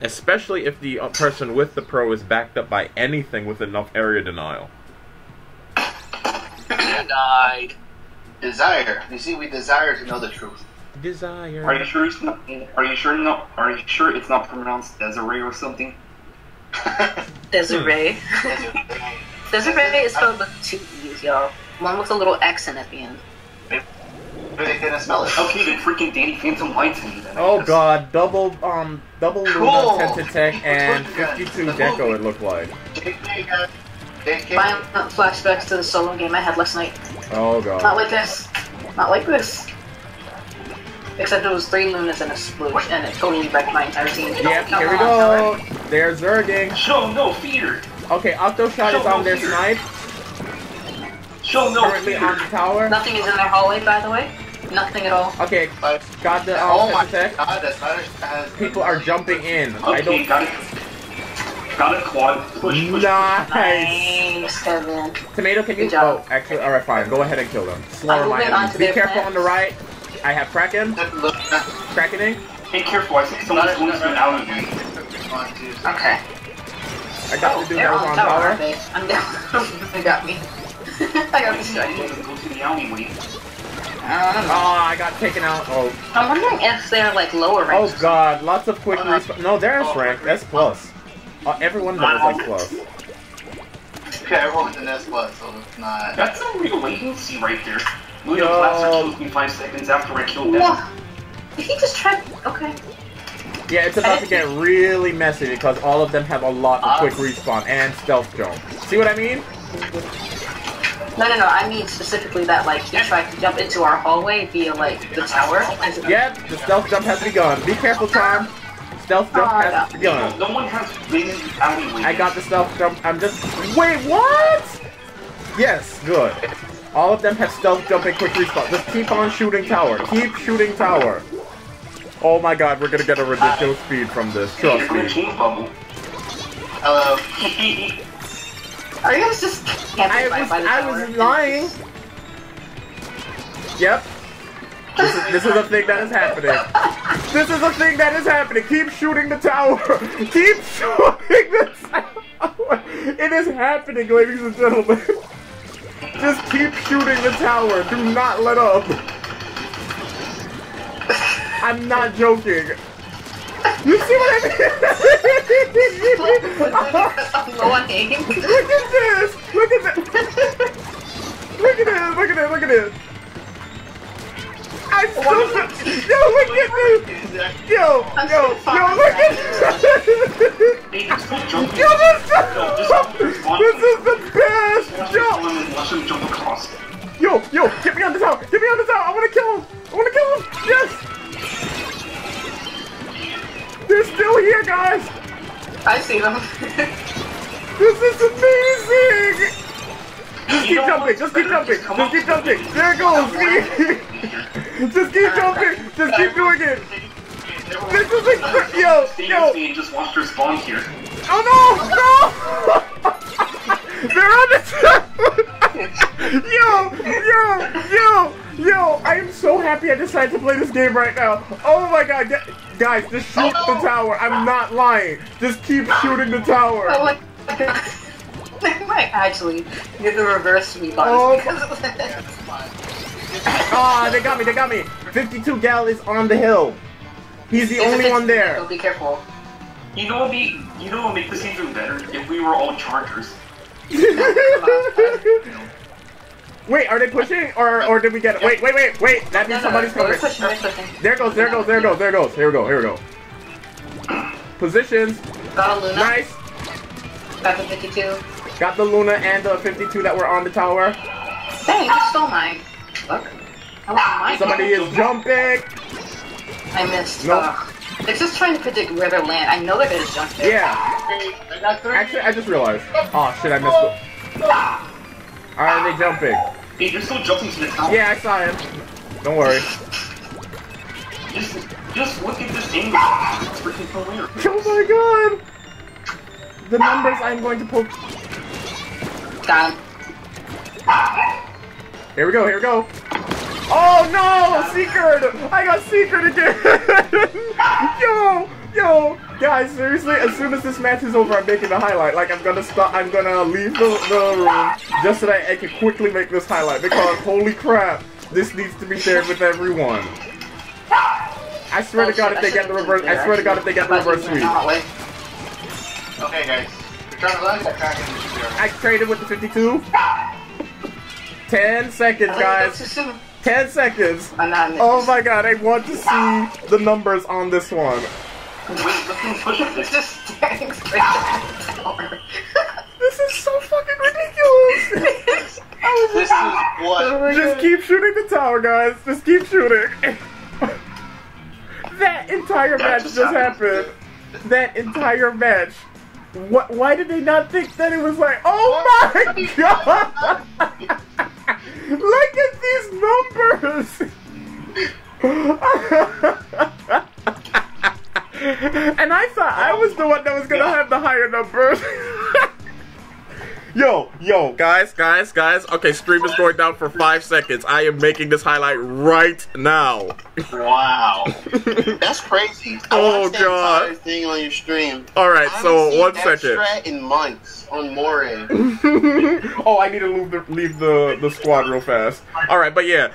Especially if the uh, person with the pro is backed up by anything with enough area denial. Denied. Desire. You see, we desire to know the truth. Desire. Are you sure it's not? Are you sure not? Are you sure it's not pronounced Desiree or something? Desiree. Desiree. Desiree is spelled with two E's, y'all. One with a little accent at the end. Really couldn't spell it. how Okay, then freaking Danny Phantom lights to me then. Oh god, double um double Cool. Luna Tentatek and 52 Deco it looked like. JK. Violent flashbacks to the solo game I had last night. Oh god. Not like this. Not like this. Except it was three lunas and a sploosh, and it totally wrecked my entire team. Yep, Come here we go. Tyler. There's Zerging. Show no fear. Okay, Octoshot is on their snipe. Show no Currently fear. on the tower. Nothing is in their hallway, by the way. Nothing at all. Okay, But- got the Oh um, my Tentatek. god, the has. People are jumping in. I don't. got it. Got it, quad. Push, push. Nice. Nice, Kevin. Tomato, can you? Good job. Oh, actually, all right, fine. Go ahead and kill them. Slaughter I'm my enemies. Be careful plans. on the right. I have Kraken. Look, Krakening. Be careful, I think someone's going to an out of you. one, two, three. Okay. I got Oh, the dude they're that was on on tower, tower. aren't? I'm down. they got me. I got distracted. Oh, I got taken out. Oh, I'm wondering if they're like lower oh god, lots of quick Uh, respawn. No, there's rank. That's plus. Uh, everyone knows like plus. Okay, everyone's in S plus, so it's not. That's some real latency right there. Luna Yo. Blaster kills me five seconds after I killed them. What? Did he just try? Okay. Yeah, it's about to get really messy because all of them have a lot of quick respawn and stealth jump. See what I mean? No, no, no. I mean specifically that like he tried to jump into our hallway via like the tower. Yep, the stealth jump has begun. Be careful, Charm. Stealth jump Oh, I has got- begun. No one has been in. I got the stealth jump. I'm just. Wait, what? Yes, good. All of them have stealth jump and quick respawn. Just keep on shooting tower. Keep shooting tower. Oh my god, we're gonna get a ridiculous uh, speed from this. Hey, you're Trust me. change bubble. Hello. Are you guys just camping I by, was, by the I tower? was lying. Yep. This is, this is a thing that is happening. This is a thing that is happening. Keep shooting the tower. Keep shooting the tower. It is happening, ladies and gentlemen. Just keep shooting the tower. Do not let up. I'm not joking. You see what I mean? aim. Look at this! Look at this! Look at this! Look at this! Look at this! I still Yo, look at this! Yo! Yo! Yo, look at this! They're here, guys! I see them. This is amazing! Just keep jumping, just keep jumping, Just come just up keep jumping. There it goes. Just keep jumping, just keep doing it. This is a yo, yo. with me and just spawn here. Oh no, no! They're on the top. yo, yo, yo, yo! I am so happy I decided to play this game right now. Oh my god, get, guys, just shoot the tower. I'm not lying. Just keep shooting the tower. Oh my god. They might actually get the reverse me Oh. because of that. Ah, they got me, they got me. 52 Gal is on the hill. He's the It's only fifth- one So there. be careful. You know what be you know what would make this even better? If we were all chargers. wait, are they pushing or or did we get Wait, wait, wait, wait. That means no, somebody's no, they're coming. pushing, pushing. There goes, there goes, there goes, there goes. Here we go, here we go. Positions. Got a Luna. Nice. Got the 52. Got the Luna and the 52 that were on the tower. Dang, you oh stole mine. Look. That wasn't mine. Somebody is jumping. I missed. Nope. Ugh. It's just trying to predict where they land. I know they're gonna jump there. Yeah. I. Actually, I just realized. Oh shit, I missed it. Are they jumping? Hey, they're still jumping to the tower. Yeah, I saw him. Don't worry. Just just look at this angle. It's freaking hilarious. Oh my god. The numbers I'm going to poke. Got him. Here we go, here we go. Oh no! Secret! I got secret again! yo! Yo! Guys, seriously, as soon as this match is over, I'm making the highlight. Like, I'm gonna stop, I'm gonna leave the, the room just so that I can quickly make this highlight because, holy crap, this needs to be shared with everyone. I swear to God, if they get the reverse, I swear to God, if they get the reverse sweep. Okay, guys. To life or crack in the zero? I traded with the 52. 10 seconds, guys. 10 seconds. Oh my god, I want to see the numbers on this one. Wait, let me push it. It's just staring straight at the tower. This is so fucking ridiculous. This is what? Oh just keep shooting the tower, guys. Just keep shooting. that entire match just just happened. happened. That entire match. What? Why did they not think that it was like? Oh my god! Look at these numbers. and I thought I was the one that was gonna have the higher numbers. Yo, yo, guys, guys, guys. Okay, stream is going down for five seconds. I am making this highlight right now. Wow. That's crazy. I Oh, watched that God. thing on your stream. All right, I so haven't seen one that second. in months on Moray. oh, I need to leave the leave the the squad real fast. All right, but yeah.